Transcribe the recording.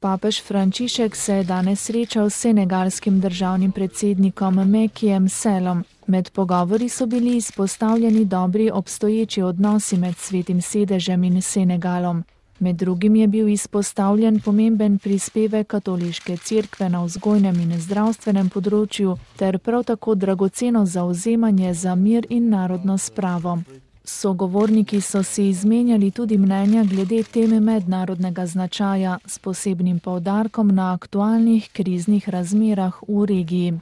Papež Frančišek se je danes srečal s senegalskim državnim predsednikom Mekijem Selom. Med pogovori so bili izpostavljeni dobri obstoječi odnosi med svetim sedežem in Senegalom. Med drugim je bil izpostavljen pomemben prispevek katoliške cerkve na vzgojnem in zdravstvenem področju ter prav tako dragoceno zauzemanje za mir in narodno spravo. Sogovorniki so si izmenjali tudi mnenja glede teme mednarodnega značaja s posebnim povdarkom na aktualnih kriznih razmerah v regiji.